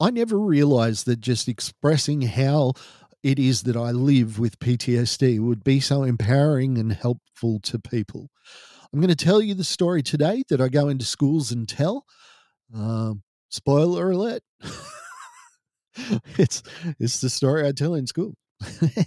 I never realized that just expressing how it is that I live with PTSD would be so empowering and helpful to people. I'm going to tell you the story today that I go into schools and tell. Um, spoiler alert. it's it's the story I tell in school.